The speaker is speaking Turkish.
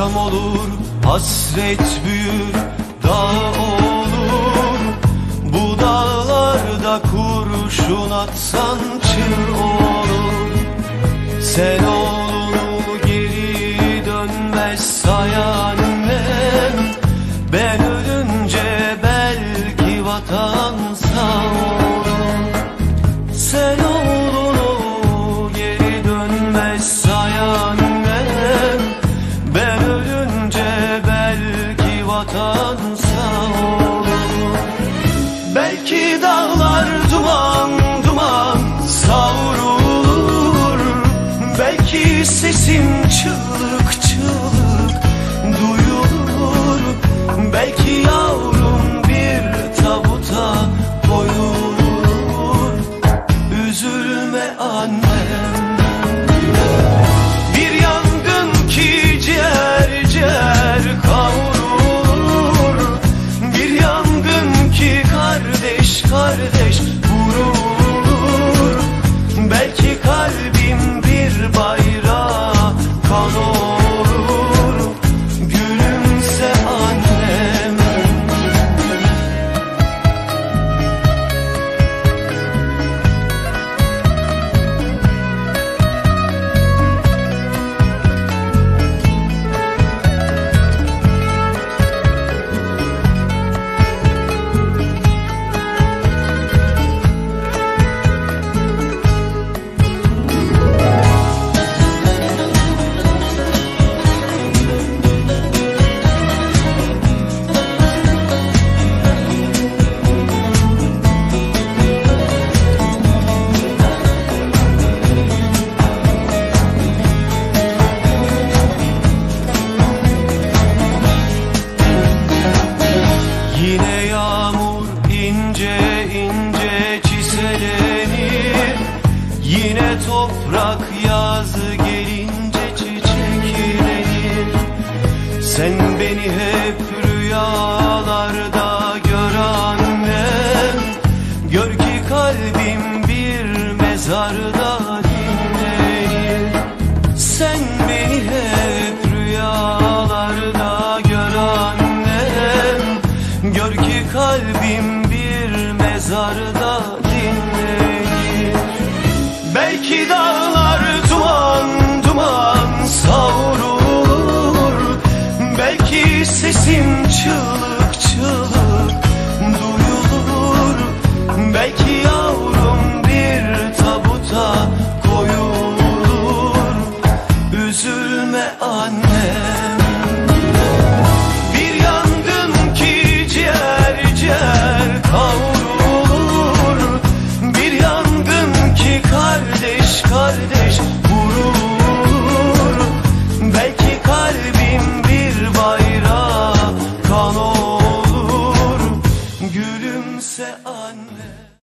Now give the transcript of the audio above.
Akşam olur hasret büyür dağ olur. Bu dağlarda kurşun atsan çığ olur. Sen oğlunu geri dönmez sayan annem Ben ölünce belki vatan dağlar duman duman savrulur. Belki sesim çığlık çığlık Yine toprak yaz gelince çiçeklenir Sen beni hep rüyalarda gör annem Gör ki kalbim bir mezarda dinlenir Sen beni hep rüyalarda gör annem Gör ki kalbim bir mezarda Üzülme annem